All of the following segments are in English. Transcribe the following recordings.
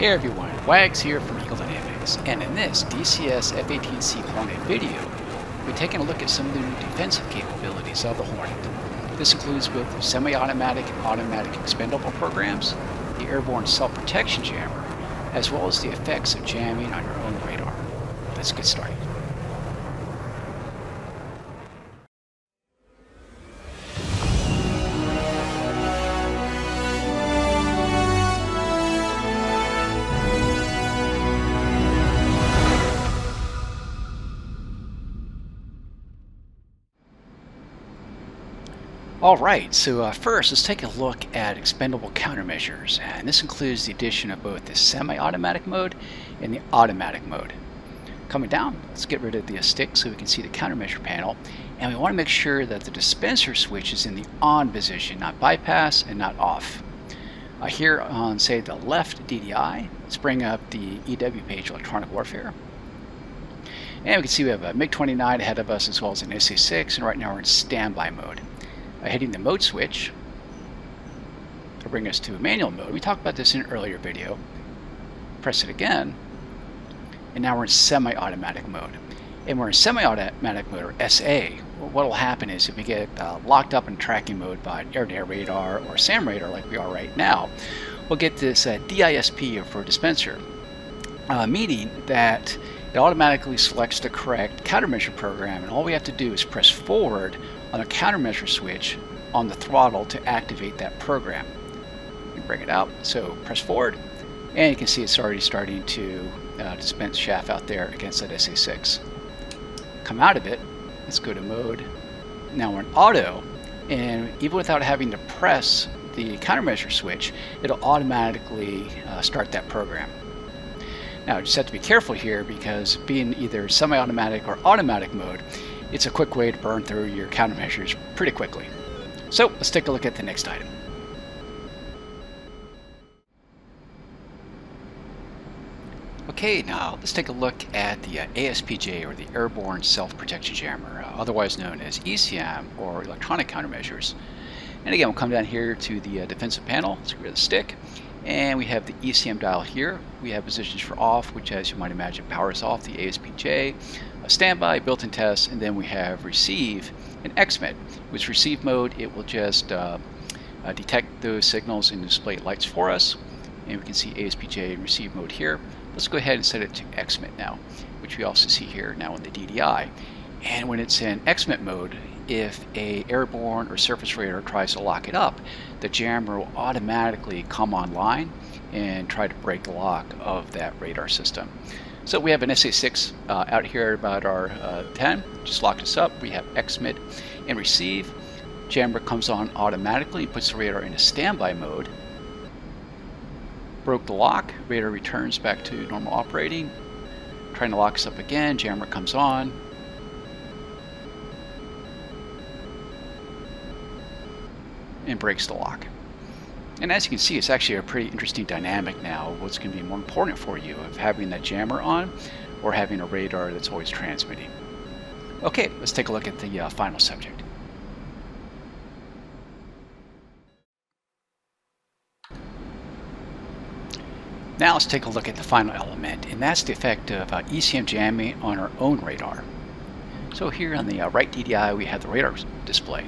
Hey everyone, Wags here from Eagle Dynamics, and in this DCS F-18C Hornet video, we're taking a look at some of the new defensive capabilities of the Hornet. This includes both semi-automatic and automatic expendable programs, the airborne self-protection jammer, as well as the effects of jamming on your own radar. Let's get started. Alright, so uh, first let's take a look at expendable countermeasures, and this includes the addition of both the semi-automatic mode and the automatic mode. Coming down, let's get rid of the stick so we can see the countermeasure panel, and we want to make sure that the dispenser switch is in the on position, not bypass and not off. Uh, here on, say, the left DDI, let's bring up the EW page, Electronic Warfare. And we can see we have a MiG-29 ahead of us as well as an SA-6, and right now we're in standby mode uh, hitting the mode switch to bring us to manual mode. We talked about this in an earlier video. Press it again, and now we're in semi-automatic mode. And we're in semi-automatic mode, or SA. What will happen is if we get uh, locked up in tracking mode by air-to-air radar or SAM radar like we are right now, we'll get this uh, DISP for dispenser, uh, meaning that it automatically selects the correct countermeasure program, and all we have to do is press forward on a countermeasure switch on the throttle to activate that program. You bring it out, so press forward, and you can see it's already starting to uh, dispense chaff out there against that SA6. Come out of it, let's go to mode. Now we're in auto, and even without having to press the countermeasure switch, it'll automatically uh, start that program. Now, you just have to be careful here because being either semi-automatic or automatic mode, it's a quick way to burn through your countermeasures pretty quickly. So let's take a look at the next item. Okay, now let's take a look at the uh, ASPJ or the Airborne Self-Protection Jammer, uh, otherwise known as ECM or Electronic Countermeasures. And again, we'll come down here to the uh, defensive panel, let's get rid of the stick, and we have the ECM dial here. We have positions for off, which as you might imagine powers off the ASPJ, a standby, built-in test, and then we have receive and XMIT. With receive mode, it will just uh, uh, detect those signals and display lights for us. And we can see ASPJ in receive mode here. Let's go ahead and set it to XMIT now, which we also see here now in the DDI. And when it's in XMIT mode, if a airborne or surface radar tries to lock it up, the jammer will automatically come online and try to break the lock of that radar system. So we have an SA6 uh, out here about our uh, 10, just locked us up. We have XMIT and receive. Jammer comes on automatically, puts the radar in a standby mode. Broke the lock, radar returns back to normal operating. Trying to lock us up again, jammer comes on. And breaks the lock. And as you can see, it's actually a pretty interesting dynamic now. What's going to be more important for you of having that jammer on or having a radar that's always transmitting. Okay, let's take a look at the uh, final subject. Now let's take a look at the final element, and that's the effect of uh, ECM jamming on our own radar. So here on the uh, right DDI we have the radar display,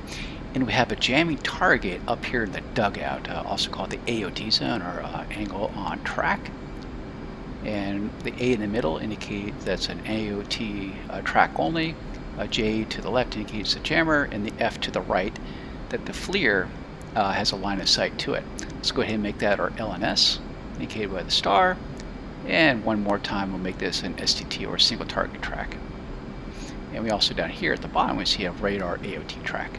and we have a jamming target up here in the dugout, uh, also called the AOT zone or uh, angle on track. And the A in the middle indicates that's an AOT uh, track only. A J to the left indicates the jammer, and the F to the right that the FLIR uh, has a line of sight to it. Let's go ahead and make that our LNS, indicated by the star. And one more time, we'll make this an STT or single target track. And we also down here at the bottom, we see a radar AOT track.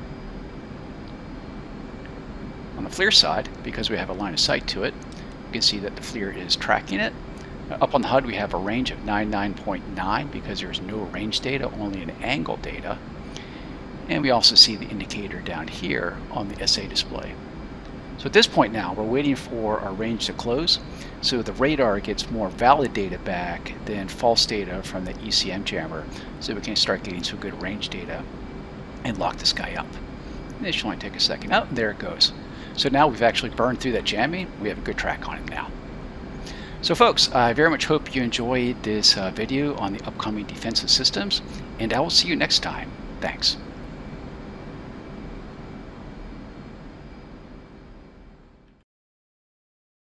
On the FLIR side, because we have a line of sight to it, you can see that the FLIR is tracking it. Up on the HUD we have a range of 99.9 because there's no range data, only an angle data. And we also see the indicator down here on the SA display. So at this point now, we're waiting for our range to close, so the radar gets more valid data back than false data from the ECM jammer, so we can start getting some good range data and lock this guy up. This should only take a second. Oh, there it goes. So now we've actually burned through that jamming. We have a good track on him now. So folks, I very much hope you enjoyed this uh, video on the upcoming defensive systems, and I will see you next time. Thanks.